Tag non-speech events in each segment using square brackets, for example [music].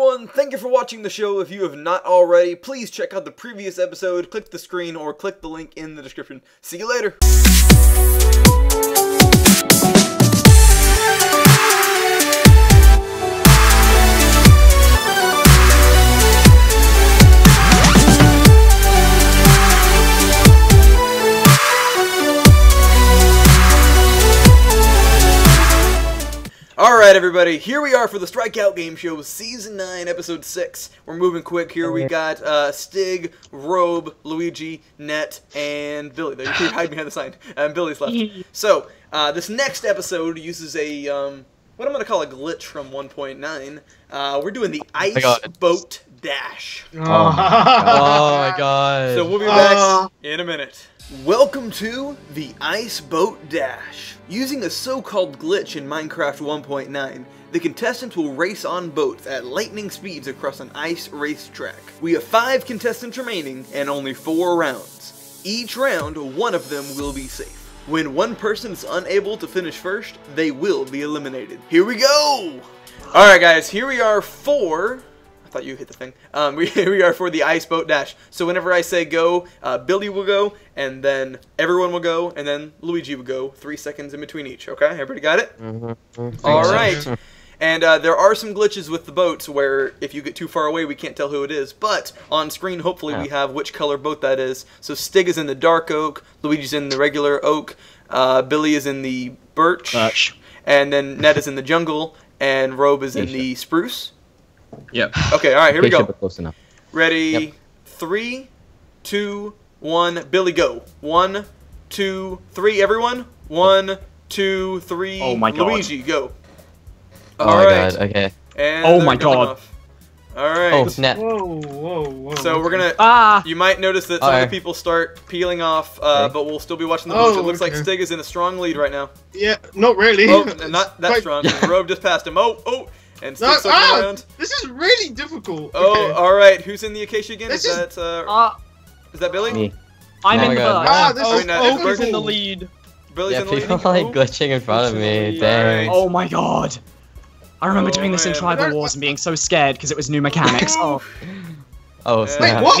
everyone, thank you for watching the show. If you have not already, please check out the previous episode, click the screen, or click the link in the description. See you later. Alright, everybody, here we are for the Strikeout Game Show, Season 9, Episode 6. We're moving quick here. We got uh, Stig, Robe, Luigi, Net, and Billy. There, you hide behind the sign. And Billy's left. [laughs] So, uh, this next episode uses a, um, what I'm going to call a glitch from 1.9. Uh, we're doing the Ice God. Boat Dash. [laughs] Oh my god. So we'll be Uh. back in a minute. Welcome to the Ice Boat Dash. Using a so-called glitch in Minecraft 1.9, the contestants will race on boats at lightning speeds across an ice racetrack. We have five contestants remaining and only four rounds. Each round, one of them will be safe. When one person is unable to finish first, they will be eliminated. Here we go! Alright guys, here we are for I thought you hit the thing. Um, [laughs] we, here we are for the ice boat dash. So whenever I say go, uh, Billy will go, and then everyone will go, and then Luigi will go. Three seconds in between each. Okay, everybody got it? Mhm. All right. And uh, there are some glitches with the boats where if you get too far away, we can't tell who it is. But on screen, hopefully, we have which color boat that is. So Stig is in the dark oak, Luigi's in the regular oak, uh, Billy is in the birch, Birch. and then Net is in the jungle, and Robe is in the spruce. Yep. Okay, all right, here we go. be Close enough. Ready? Yep. Three, two, one. Billy, go. One, two, three. Everyone. One, two, three. Oh my God. Luigi, go. Oh All my right. god. Okay. And Oh my God. off. All right. Oh, net. Whoa, whoa, whoa. So we're gonna. Ah! You might notice that some of the people start peeling off, uh, Okay. but we'll still be watching the Oh. It looks like. Stig is in a strong lead right now. Yeah, not really. Oh, not that Quite- strong. [laughs] Robe just passed him. Oh, oh, and Stig No, circling ah! around. This is really difficult. Oh, Okay. all right. Who's in the acacia again? This is is- that uh, Ah, is that Billy? Me. I'm Oh in the God. Ah, this Oh, is no, oh, Bert's in the lead. Billy's Yeah, in the lead. people are like Oh. glitching in front of me. Alright. Dang. Oh my god. I remember Oh, doing this in. Tribal Wars and being so scared because it was new mechanics. [laughs] oh, Oh Yeah, snap. what?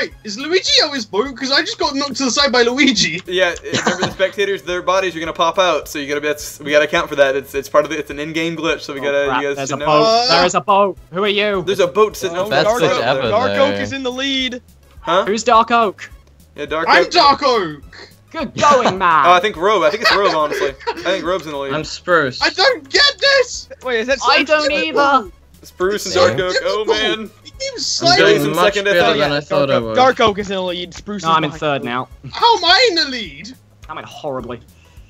Wait, is Luigi always boat? Because I just got knocked to the side by Luigi. [laughs] Yeah, remember the spectators, their bodies are gonna pop out, so you gotta that's we gotta account for that. It's it's part of the it's an in-game glitch, so we oh gotta crap, you guys there's should a know. boat. Uh, there is a boat. Who are you? There's a boat sitting Oh, over Best there. Dark, Oak, ever Dark. Oak is in the lead. Huh? Who's Dark Oak? Yeah, Dark Oak. I'm Oak. Dark Oak. Good going, [laughs] man. Oh, I think Robe. I think it's Robe, honestly. I think Robe's in the lead. I'm Spruce. I don't get this. Wait, is that I don't difficult. either. Spruce and So Dark Oak. Oh man. He I'm in much second, I better think. than I thought I Dark, was. Oak. Dark Oak is in the lead. Spruce No, is I'm in third now. How am I in the lead? I'm in horribly.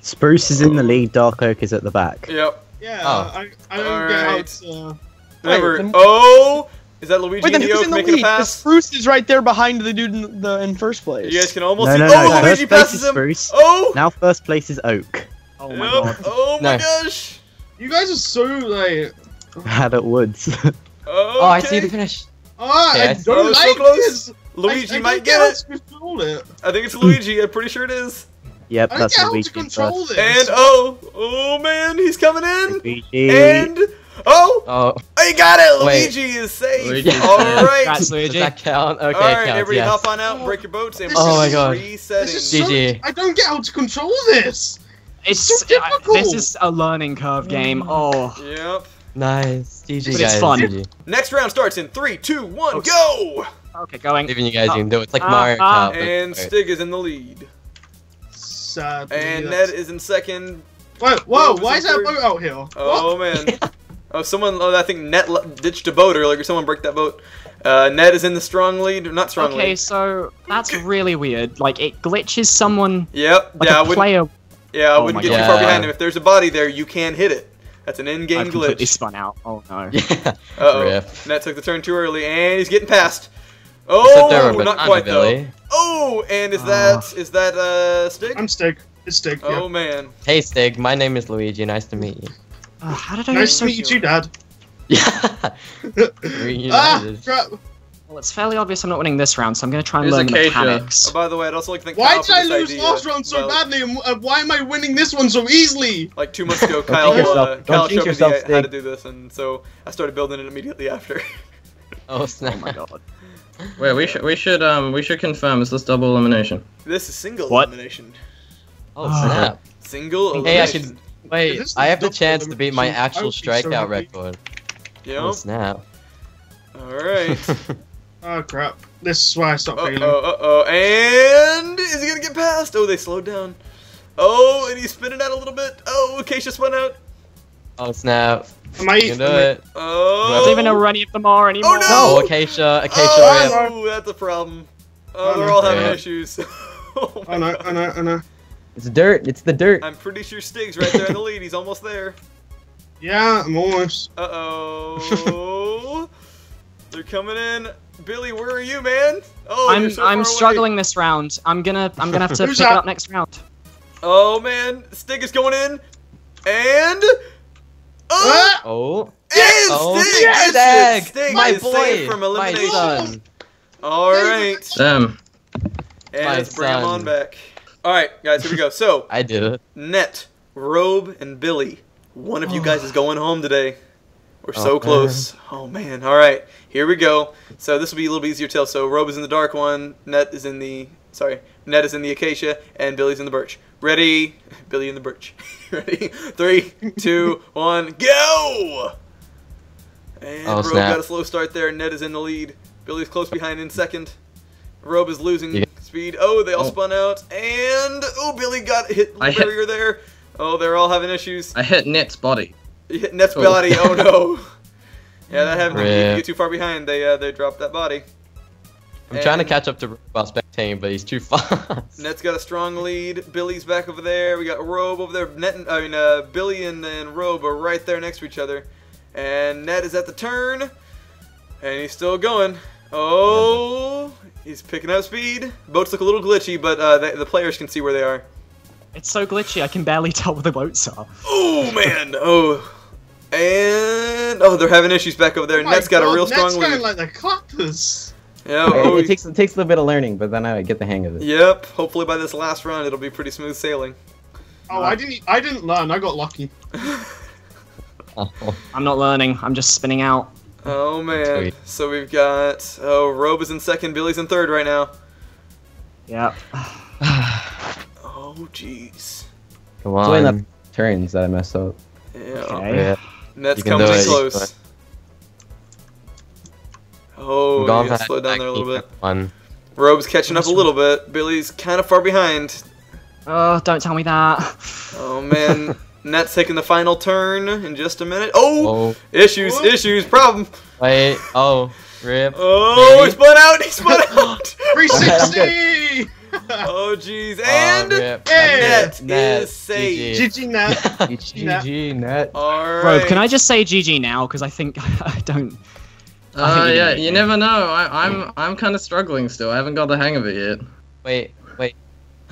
Spruce is in the lead, Dark Oak is at the back. Yep. Yeah, Oh. I, I don't get how Alright. it's. Uh... Then- Oh, is that Luigi Wait, then and the who's Oak in the making a lead? The? Spruce is right there behind the dude in the in first place. You guys can almost No, see. no, oh, no. Luigi First place passes is him. Spruce. Oh. Now first place is Oak. Oh my Yep. god. Oh my No. gosh. You guys are so like. [laughs] Had Woods. Okay. Oh, I see the finish. Ah, Yeah, I it's- don't oh, so close. this. Luigi I, I might get it. control it. I think it's Luigi. I'm pretty sure it is. yep, I that's how Luigi to control this. And oh, oh man, he's coming in. Luigi. And oh, Oh, I got it. Wait. Luigi is safe. Luigi. [laughs] All right. Congrats, does that count? Okay, All it counts. everybody, yes. hop on out, and break your boats, and Oh my God. resetting. This is so, GG. I don't get how to control this. It's so uh, difficult. this is a learning curve game. Oh. Yep. Nice. GG, But it's fun. GG. Next round starts in three, two, one, Oh, go! Okay, going. Even you guys Oh. can do it. It's like Ah, Mario. Kart. but- And Alright. Stig is in the lead, Sad. and Net is in second. Wait, whoa! Rose Why is is that boat out here? Oh man. [laughs] Oh, someone. Oh, I think Net ditched a boat earlier. Someone break that boat. Uh, Net is in the strong lead, not strong Okay, lead. so that's really weird. Like it glitches someone Yep. like yeah, I a wouldn't. player. Yeah, I Oh wouldn't my get too far behind him. If there's a body there, you can hit it. That's an in-game I've completely glitch. spun out. Oh no. [laughs] Yeah. Uh oh. Rip. Net took the turn too early, and he's getting past. Except there Oh, not quite though. Oh, and is Ah. that is that uh Stig? I'm Stig. It's Stig. Oh Yeah. man. Hey, Stig. My name is Luigi. Nice to meet you. Uh, how did I Nice to meet you too, Dad. [laughs] [laughs] Yeah. ah, crap. Well, it's fairly obvious I'm not winning this round, so I'm going to try and Here's learn the Acacia. mechanics. Oh, by the way, I'd also like to thank Why Kyle did for I this lose idea. last round so Well, badly, and uh, why am I winning this one so easily? Like two months ago, Kyle, jinx uh, yourself. Kyle Don't jinx showed me yourself, the, how to do this, and so I started building it immediately after. [laughs] Oh snap! Oh my god. Wait, we should we should um we should confirm is this double elimination? this is single What? elimination. Oh snap! Single Hey, I should wait. I have the chance to beat my actual would be so strikeout record. Yep. Oh snap! All right. [laughs] Oh crap! This is why I stopped Uh failing. oh, uh oh, and is he gonna get past? Oh, they slowed down. Oh, and he's spinning out a little bit. Oh, Acacia spun out. Oh snap! Am I? You can do it. Oh. I don't even a runny any of them are anymore. Oh, no! Oh, Acacia, Acacia Oh, rip. that's a problem. Oh, Oh, they're no. all having Yeah. issues. [laughs] oh, my Oh no! God. Oh no! Oh no! It's dirt. It's the dirt. I'm pretty sure Stig's right there in the [laughs] lead. He's almost there. Yeah, I'm almost. Uh oh. [laughs] they're coming in. Billy, where are you, man? Oh, you're I'm so far I'm away. struggling this round. I'm gonna I'm gonna have to [laughs] Who's pick it up? up next round. Oh man, Stig is going in, and oh! Oh, and oh, Stig gets it. Stag, Stig my is saved boy, from my elimination. son. All right, Damn. and My let's bring him son. on back. All right, guys, here we go. So, [laughs] I did it. Net, Robe, and Billy. One of you oh. guys is going home today. We're Oh, so man. close. Oh man. All right, here we go. So this will be a little bit easier to tell. So Robe is in the dark one. Net is in the sorry. Net is in the acacia, and Billy's in the birch. Ready? [laughs] Billy in the birch. [laughs] Ready? Three, two, one, go! And Oh, Robe snap. got a slow start there. Net is in the lead. Billy's close behind in second. Robe is losing Yeah. speed. Oh, they all Oh. spun out, and oh, Billy got hit I hit- barrier there. Oh, they're all having issues. I hit Net's body. [laughs] You Net's Oh. body. Oh no. Yeah, that happened. You Rip. get too far behind. They uh, they dropped that body. I'm trying to catch up to Robe while spectating, but he's too fast. [laughs] Net's got a strong lead. Billy's back over there. We got Robe over there. Net, and- I mean, uh, Billy and, and Robe are right there next to each other. And Net is at the turn, and he's still going. Oh, he's picking up speed. Boats look a little glitchy, but uh, the, the players can see where they are. It's so glitchy I can barely [laughs] tell where the boats are. Oh man. Oh. And oh, they're having issues back over there. Oh Net's got a real Net's strong going lead. like the clappers. Yeah. It, Oh, it takes it takes a little bit of learning, but then I get the hang of it. Yep. Hopefully by this last run, it'll be pretty smooth sailing. Oh, I didn't. I didn't learn. I got lucky. [laughs] Oh, I'm not learning. I'm just spinning out. Oh man. So we've got oh Robe is in second, Billy's in third right now. Yep. [sighs] Oh jeez. Come It's only on. enough turns that I messed up. Yeah. Okay. Yeah. Net's You can coming do in it. close. Oh, I'm you gotta slow down there a little bit. One. Robe's catching up a little bit. Billy's kind of far behind. Oh, don't tell me that. Oh man. [laughs] Net's taking the final turn in just a minute. Oh, Oh, issues, Whoop. issues, problem. wait. Oh, rip. Oh, Billy. he spun out. He spun [laughs] out. 360. [laughs] oh jeez, Oh, and rip. Yeah. Net, Net, is saved. GG Nat. GG net. All right. Robe, can I just say GG now? Because I think [laughs] I don't. I Uh, you yeah, you never know. I, I'm I'm kind of struggling still. I haven't got the hang of it yet. Wait, wait.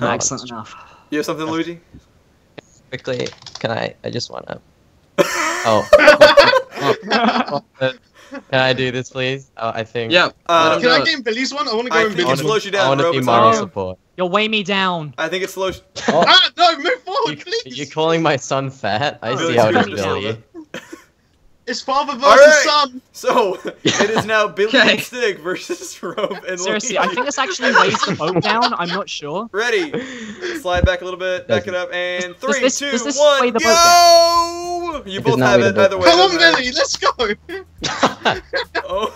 Oh, No, Excellent enough. You have something, Luigi? Quickly, can I? I just wanna. [laughs] Oh. Oh, uh, Can I do this, please? Oh, I think. Yeah. Uh, Can I do get it. in Billy's one? I want to I go in think it Billy's one. slows you down. I want to be moral support. You'll weigh me down. I think it slows. Oh, [laughs] Ah, no, move forward, You, please. you're calling my son fat? I Oh, see how it good is, Billy. It. It's father versus All right. son. So [laughs] it is now [laughs] Billy Okay. and Stig versus Robe and Seriously, I think this actually weighs the boat down. I'm not sure. Ready? Slide back a little bit, back it up, and Does three, this- two, does this one, the go! You It both have weigh it the either way. Come on. Billy, let's go. [laughs] Oh,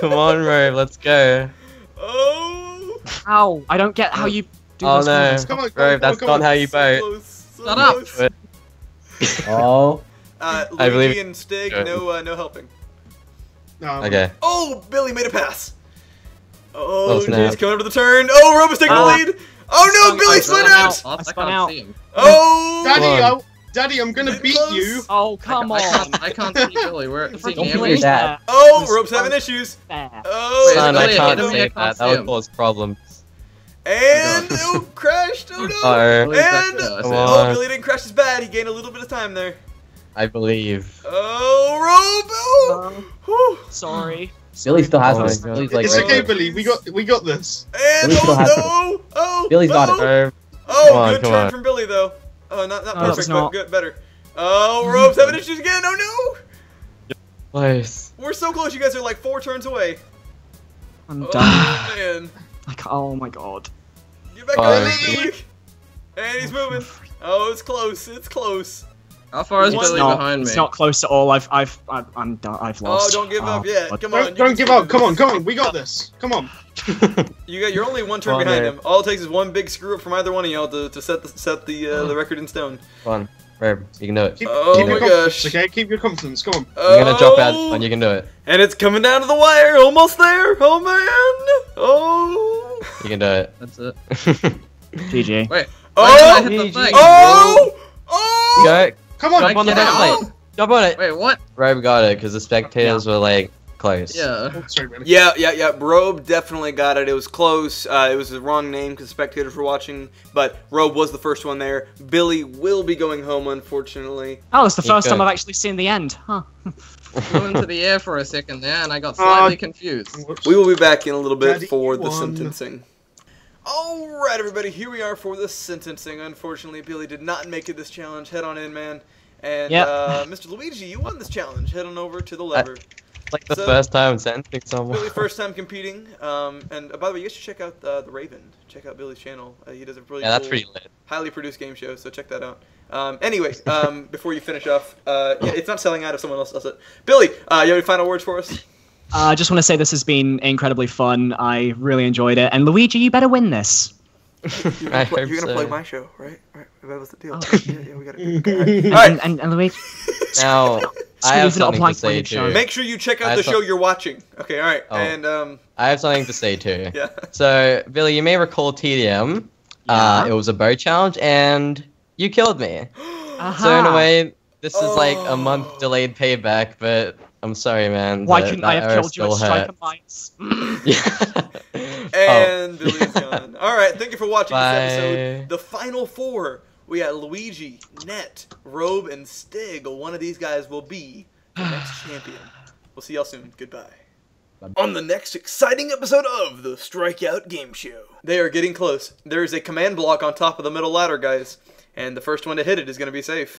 Come on, Robe, let's go. oh! Ow! I don't get how you do Oh this. no, once. Come on, come that's come not on. how you So boat. close, so Shut up. oh. Uh, I believe- Luigi and Stig, no, uh, no helping. No. Okay. Oh, Billy made a pass. Oh, Oh, snap. jeez, coming up to the turn. Oh, Robe is taking Ah. the lead. Oh no, I Billy spun spun out. out. I I, spun out. Oh, Daddy, Come on. I, Daddy, I'm gonna beat Close. you. Oh come can't, I on! can't, I can't see Billy. We're seeing Freaking do every. leave that. oh, Rope's Robe's having so issues. fair. Oh, Wait, Son, I can't hit him, say I that. can't That would cause problems. and oh, crashed. Oh no. Uh-oh. And there, I Come see. on. oh, Billy didn't crash his bad. He gained a little bit of time there. I believe. Oh, Robe. Oh, uh, Oh, Whew. sorry. Billy still has Oh this. Billy's like, it's right okay, there. Billy. We got we got this. And Billy oh has no! Oh, Billy's got it. oh, Robe, um, Oh, Come on, good come turn on. from Billy though. Oh, not not Oh, perfect, not- but good, better. Oh, Robe's having issues again. Oh no! close. We're so close. You guys are like four turns away. I'm Oh done. man, Like, oh my god. get back Oh, on the league. And he's oh, moving. Oh, it's close. It's close. How far is It's It's Billy not, behind me? it's not close at all. I've, I've, I've I'm done. I've lost. Oh, don't give up Oh, yet. God. Come on. Don't, you don't give up. Come on, come on. We got this. Come on. [laughs] You got. You're only one turn on, behind Robe. him. All it takes is one big screw up from either one of y'all to, to set the set the uh, the record in stone. Come on, Robe, you can do it. Keep, Oh keep my your gosh. okay? Keep your confidence. Come on. I'm gonna drop out, Oh, and you can do it. And it's coming down to the wire. Almost there. Oh man. Oh. You can do it. That's it. [laughs] GG. Wait. Oh. Why did I hit the GG. thing? Go, Come on. jump on the get next out. plate. Jump on it. Wait, what? Robe got it because the spectators were like close. Yeah. Sorry, Billy. Yeah, yeah, yeah. Robe definitely got it. It was close. Uh, it was the wrong name because spectators were watching, but Robe was the first one there. Billy will be going home, unfortunately. Oh, it's the You first time go. I've actually seen the end. Huh. Flew into the air for a second there, and I got slightly confused. Whoops. We will be back in a little bit Daddy for the won. sentencing. All right, everybody, here we are for the sentencing. Unfortunately, Billy did not make it this challenge. Head on in, man. And Yep. uh, Mr. Luigi, you won this challenge. Head on over to the lever. It's like the So- first time sentencing someone. Billy, [laughs] first time competing. Um, and uh, by the way, you guys should check out uh, the Raven. Check out Billy's channel. Uh, he does a really yeah, that's cool, pretty lit. highly produced game show. So check that out. Um, anyway, um, before you finish off, uh, yeah, it's not selling out if someone else does it. Billy, uh, you have any final words for us? Uh, I just want to say this has been incredibly fun. I really enjoyed it. And Luigi, you better win this. You're gonna, play, you're gonna so. play my show, right? Right. That was the deal. Oh. yeah, yeah, we got it. Okay, all right. And, and, and Luigi, [laughs] Now, I have Leave it up something to say Brilliant show. too. Make sure you check out the thought- show you're watching. Okay, all right. Oh. And um, I have something to say too. [laughs] yeah. So, Billy, you may recall TDM. Uh, it was a bow challenge, and you killed me. [gasps] Aha. So in a way, this is like a Oh. month delayed payback, but I'm sorry, man. Why couldn't I have killed you at still Striker. Mines? Yeah. [laughs] [laughs] Oh. And Billy's gone. [laughs] All right. Thank you for watching Bye. this episode. The final four. We got Luigi, Net, Robe, and Stig. One of these guys will be the next [sighs] champion. We'll see y'all soon. Goodbye. On the next exciting episode of the Strikeout Game Show. They are getting close. There is a command block on top of the middle ladder, guys. And the first one to hit it is going to be safe.